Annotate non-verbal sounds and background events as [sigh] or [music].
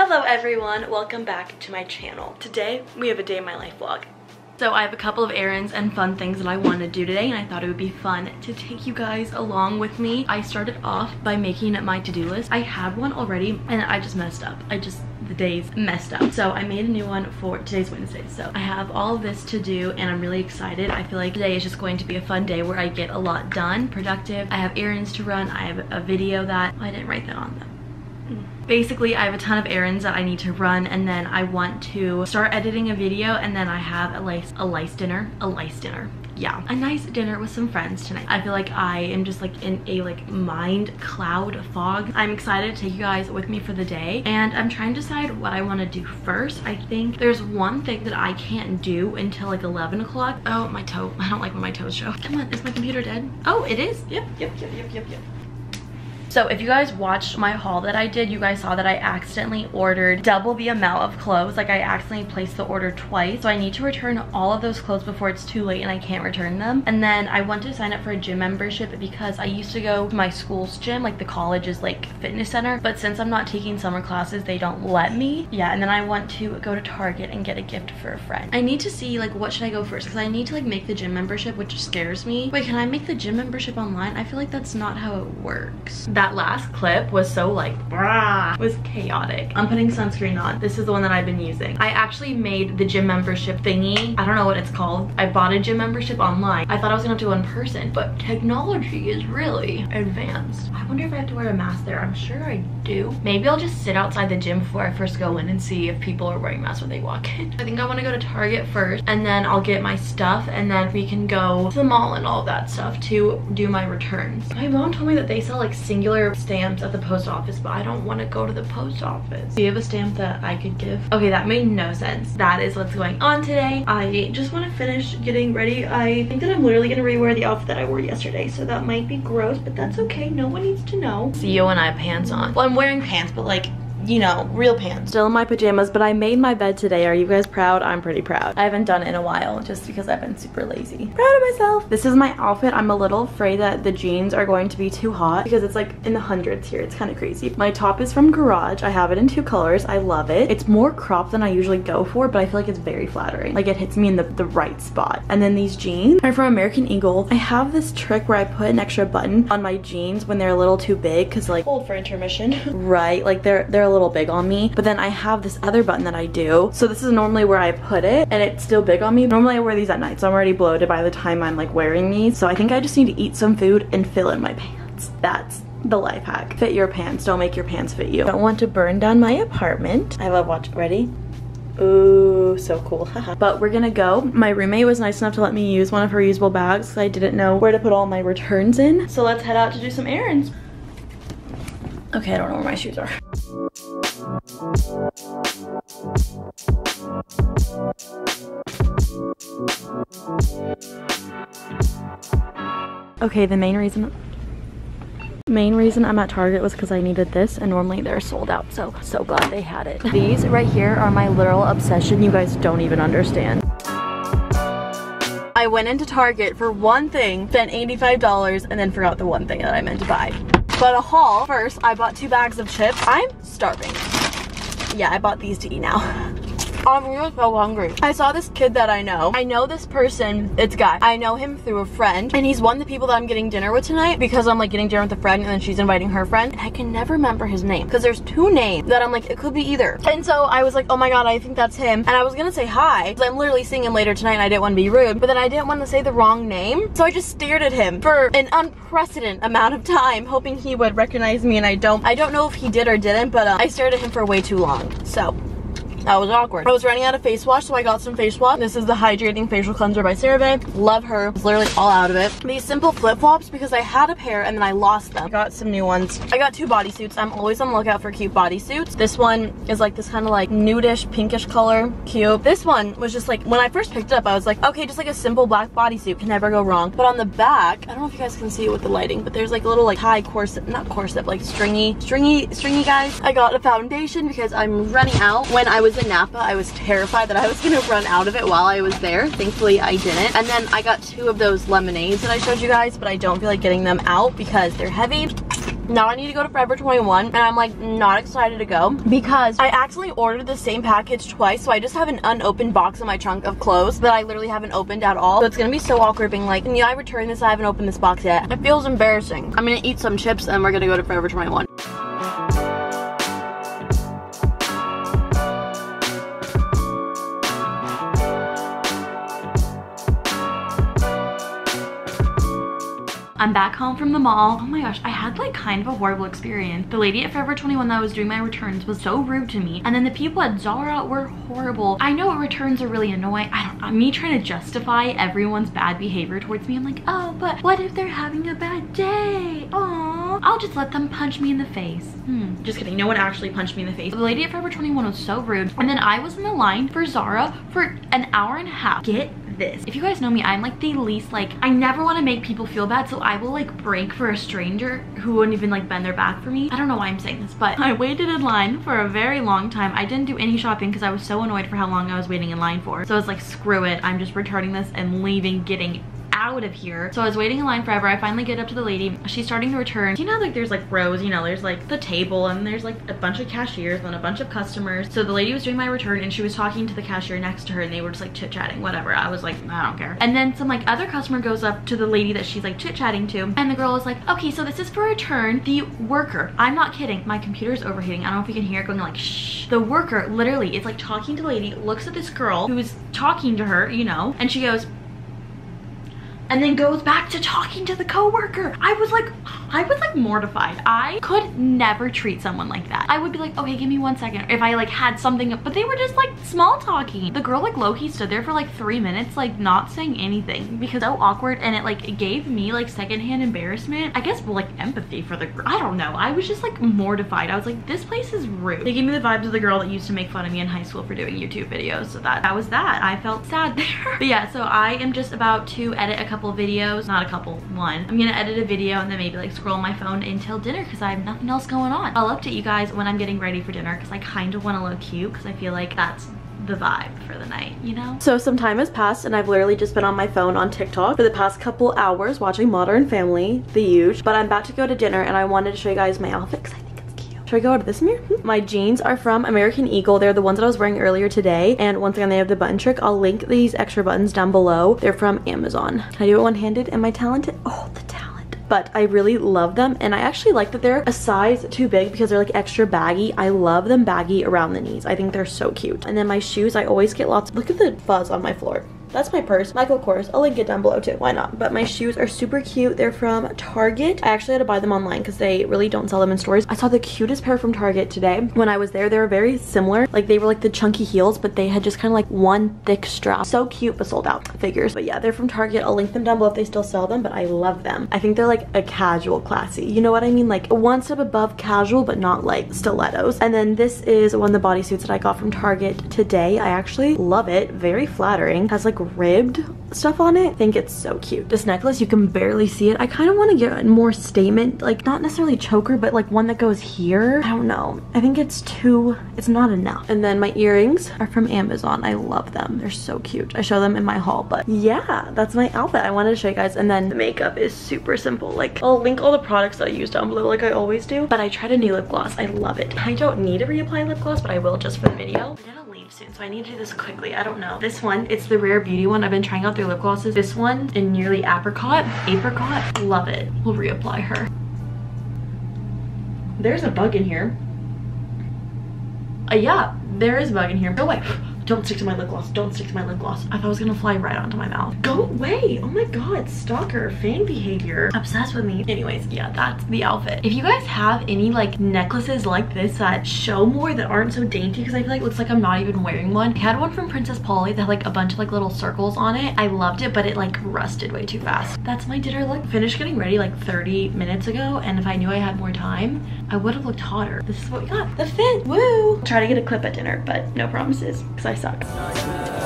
Hello everyone, welcome back to my channel. Today, we have a day in my life vlog. So I have a couple of errands and fun things that I want to do today and I thought it would be fun to take you guys along with me. I started off by making my to-do list. I had one already and I just messed up. I just, the days messed up. So I made a new one for today's Wednesday. So I have all this to do and I'm really excited. I feel like today is just going to be a fun day where I get a lot done, productive. I have errands to run. I have a video that, oh, I didn't write that on them basically I have a ton of errands that I need to run and then I want to start editing a video and then I have a lice, a lice dinner, a lice dinner. Yeah, a nice dinner with some friends tonight. I feel like I am just like in a like mind cloud fog. I'm excited to take you guys with me for the day and I'm trying to decide what I want to do first. I think there's one thing that I can't do until like 11 o'clock. Oh, my toe. [laughs] I don't like when my toes show. Come on, is my computer dead? Oh, it is. Yep, yep, yep, yep, yep, yep. So if you guys watched my haul that I did, you guys saw that I accidentally ordered double the amount of clothes. Like I accidentally placed the order twice. So I need to return all of those clothes before it's too late and I can't return them. And then I want to sign up for a gym membership because I used to go to my school's gym, like the college's like fitness center. But since I'm not taking summer classes, they don't let me. Yeah, and then I want to go to Target and get a gift for a friend. I need to see like what should I go first because I need to like make the gym membership, which scares me. Wait, can I make the gym membership online? I feel like that's not how it works that last clip was so like, brah, was chaotic. I'm putting sunscreen on. This is the one that I've been using. I actually made the gym membership thingy. I don't know what it's called. I bought a gym membership online. I thought I was gonna have to go in person, but technology is really advanced. I wonder if I have to wear a mask there. I'm sure I do. Maybe I'll just sit outside the gym before I first go in and see if people are wearing masks when they walk in. I think I wanna go to Target first and then I'll get my stuff and then we can go to the mall and all that stuff to do my returns. My mom told me that they sell like singular stamps at the post office, but I don't want to go to the post office. Do you have a stamp that I could give? Okay, that made no sense. That is what's going on today. I just want to finish getting ready. I think that I'm literally going to rewear the outfit that I wore yesterday, so that might be gross, but that's okay. No one needs to know. See you when I have pants on. Well, I'm wearing pants, but like you know, real pants. Still in my pajamas, but I made my bed today. Are you guys proud? I'm pretty proud. I haven't done it in a while just because I've been super lazy. Proud of myself. This is my outfit. I'm a little afraid that the jeans are going to be too hot because it's like in the hundreds here. It's kind of crazy. My top is from Garage. I have it in two colors. I love it. It's more cropped than I usually go for, but I feel like it's very flattering. Like it hits me in the, the right spot. And then these jeans are from American Eagle. I have this trick where I put an extra button on my jeans when they're a little too big because like hold for intermission. [laughs] right. Like they're, they're a little big on me. But then I have this other button that I do. So this is normally where I put it and it's still big on me. Normally I wear these at night so I'm already bloated by the time I'm like wearing these. So I think I just need to eat some food and fill in my pants. That's the life hack. Fit your pants, don't make your pants fit you. Don't want to burn down my apartment. I love watch, ready? Ooh, so cool. but we're gonna go. My roommate was nice enough to let me use one of her usable bags I didn't know where to put all my returns in. So let's head out to do some errands. Okay, I don't know where my shoes are. Okay, the main reason main reason I'm at Target was because I needed this and normally they're sold out so so glad they had it. [laughs] These right here are my literal obsession you guys don't even understand. I went into Target for one thing, spent $85 and then forgot the one thing that I meant to buy. But a haul, first I bought two bags of chips. I'm starving. Yeah, I bought these to eat now. I'm really so hungry. I saw this kid that I know. I know this person, it's guy. I know him through a friend and he's one of the people that I'm getting dinner with tonight because I'm like getting dinner with a friend and then she's inviting her friend. And I can never remember his name because there's two names that I'm like, it could be either. And so I was like, oh my God, I think that's him. And I was gonna say hi I'm literally seeing him later tonight and I didn't want to be rude, but then I didn't want to say the wrong name. So I just stared at him for an unprecedented amount of time hoping he would recognize me and I don't. I don't know if he did or didn't, but uh, I stared at him for way too long. So that was awkward. I was running out of face wash, so I got some face wash. This is the Hydrating Facial Cleanser by CeraVe. Love her. It's literally all out of it. These simple flip-flops because I had a pair and then I lost them. I got some new ones. I got two bodysuits. I'm always on the lookout for cute bodysuits. This one is like this kind of like nudish, pinkish color. Cute. This one was just like, when I first picked it up, I was like, okay, just like a simple black bodysuit can never go wrong. But on the back, I don't know if you guys can see it with the lighting, but there's like a little like high corset, not corset, like stringy, stringy, stringy guys. I got a foundation because I'm running out. When I was in Napa, I was terrified that I was gonna run out of it while I was there. Thankfully, I didn't. And then I got two of those lemonades that I showed you guys, but I don't feel like getting them out because they're heavy. now I need to go to Forever 21 and I'm like not excited to go because I accidentally ordered the same package twice so I just have an unopened box in my trunk of clothes that I literally haven't opened at all. So it's gonna be so awkward being like, yeah, I returned this, I haven't opened this box yet. It feels embarrassing. I'm gonna eat some chips and we're gonna go to Forever 21. I'm back home from the mall. Oh my gosh, I had like kind of a horrible experience. The lady at Forever 21 that was doing my returns was so rude to me. And then the people at Zara were horrible. I know returns are really annoying. I don't know. Me trying to justify everyone's bad behavior towards me. I'm like, oh, but what if they're having a bad day? Aww. I'll just let them punch me in the face. Hmm. Just kidding. No one actually punched me in the face. The lady at Forever 21 was so rude. And then I was in the line for Zara for an hour and a half. Get this. If you guys know me, I'm like the least like, I never want to make people feel bad. So I will like break for a stranger who wouldn't even like bend their back for me. I don't know why I'm saying this, but [laughs] I waited in line for a very long time. I didn't do any shopping because I was so annoyed for how long I was waiting in line for. So I was like, screw it. I'm just returning this and leaving, getting out of here. So I was waiting in line forever. I finally get up to the lady. She's starting to return. You know like there's like rows, you know, there's like the table and there's like a bunch of cashiers and a bunch of customers. So the lady was doing my return and she was talking to the cashier next to her and they were just like chit-chatting, whatever. I was like, I don't care. And then some like other customer goes up to the lady that she's like chit-chatting to and the girl is like, okay, so this is for return. The worker, I'm not kidding. My computer's overheating. I don't know if you can hear it going like shh. The worker literally is like talking to the lady, looks at this girl who is talking to her, you know, and she goes, and then goes back to talking to the coworker. I was like, I was like mortified. I could never treat someone like that. I would be like, okay, give me one second. If I like had something, but they were just like small talking. The girl like Loki stood there for like three minutes, like not saying anything because so awkward. And it like gave me like secondhand embarrassment. I guess like empathy for the girl. I don't know. I was just like mortified. I was like, this place is rude. They gave me the vibes of the girl that used to make fun of me in high school for doing YouTube videos. So that, that was that. I felt sad [laughs] there. but yeah, so I am just about to edit a couple videos. Not a couple, one. I'm gonna edit a video and then maybe like scroll my phone until dinner because I have nothing else going on. I'll update you guys when I'm getting ready for dinner because I kind of want to look cute because I feel like that's the vibe for the night, you know? So some time has passed and I've literally just been on my phone on TikTok for the past couple hours watching Modern Family, the huge, but I'm about to go to dinner and I wanted to show you guys my outfit because I. Should I go out of this mirror? Hmm. My jeans are from American Eagle. They're the ones that I was wearing earlier today. And once again, they have the button trick. I'll link these extra buttons down below. They're from Amazon. Can I do it one-handed? Am I talented? Oh, the talent but I really love them and I actually like that they're a size too big because they're like extra baggy. I love them baggy around the knees. I think they're so cute. And then my shoes, I always get lots. Look at the fuzz on my floor. That's my purse. Michael Kors. I'll link it down below too. Why not? But my shoes are super cute. They're from Target. I actually had to buy them online because they really don't sell them in stores. I saw the cutest pair from Target today. When I was there, they were very similar. Like they were like the chunky heels, but they had just kind of like one thick strap. So cute, but sold out figures. But yeah, they're from Target. I'll link them down below if they still sell them, but I love them. I think they're like a casual classy. You know what I mean? Like one step above casual, but not like stilettos. And then this is one of the bodysuits that I got from Target today. I actually love it. Very flattering. Has like ribbed stuff on it. I think it's so cute. This necklace, you can barely see it. I kind of want to get more statement, like not necessarily choker, but like one that goes here. I don't know. I think it's too, it's not enough. And then my earrings are from Amazon. I love them. They're so cute. I show them in my haul, but yeah, that's my outfit. I wanted to show you guys. And then the makeup is super simple. Like I'll link all the products that I use down below like I always do. But I tried a new lip gloss. I love it. I don't need to reapply lip gloss, but I will just for the video soon, so I need to do this quickly. I don't know. This one, it's the Rare Beauty one. I've been trying out their lip glosses. This one in nearly apricot. Apricot. Love it. We'll reapply her. There's a bug in here. Uh, yeah, there is a bug in here. Go away. Don't stick to my lip gloss. Don't stick to my lip gloss. I thought it was gonna fly right onto my mouth. Go away. Oh my god, stalker, fan behavior. Obsessed with me. Anyways, yeah, that's the outfit. If you guys have any like necklaces like this that show more that aren't so dainty, because I feel like it looks like I'm not even wearing one. I had one from Princess Polly that had like a bunch of like little circles on it. I loved it, but it like rusted way too fast. That's my dinner look. Finished getting ready like 30 minutes ago, and if I knew I had more time, I would have looked hotter. This is what we got. The fit. Woo! Try to get a clip at dinner, but no promises because I suck.